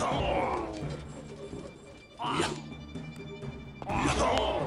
やっ。